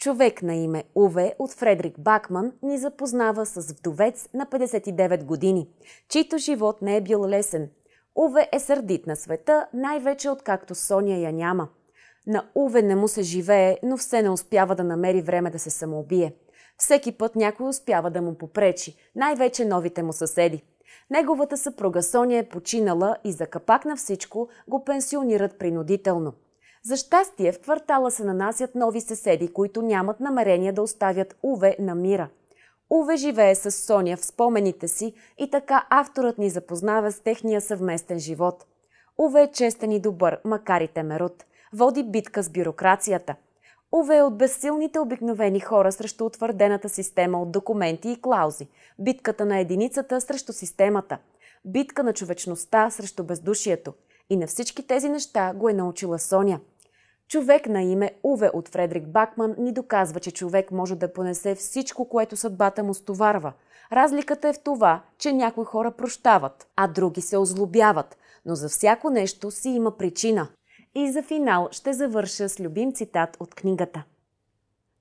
Човек на име Уве от Фредрик Бакман ни запознава с вдовец на 59 години, чийто живот не е бил лесен. Уве е сърдит на света, най-вече откакто Соня я няма. На Уве не му се живее, но все не успява да намери време да се самоубие. Всеки път някой успява да му попречи, най-вече новите му съседи. Неговата съпруга Соня е починала и за капак на всичко го пенсионират принудително – за щастие в квартала се нанасят нови съседи, които нямат намерение да оставят Уве на мира. Уве живее с Соня в спомените си и така авторът ни запознава с техния съвместен живот. Уве е честен и добър, макар и темерот. Води битка с бюрокрацията. Уве е от безсилните обикновени хора срещу утвърдената система от документи и клаузи. Битката на единицата срещу системата. Битка на човечността срещу бездушието. И на всички тези неща го е научила Соня – Човек на име Уве от Фредрик Бакман ни доказва, че човек може да понесе всичко, което съдбата му стоварва. Разликата е в това, че някои хора прощават, а други се озлобяват, но за всяко нещо си има причина. И за финал ще завърша с любим цитат от книгата.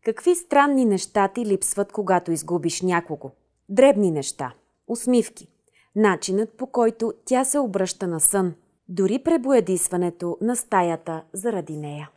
Какви странни неща ти липсват, когато изгубиш някого? Дребни неща, усмивки, начинът по който тя се обръща на сън, дори пребоядисването на стаята заради нея.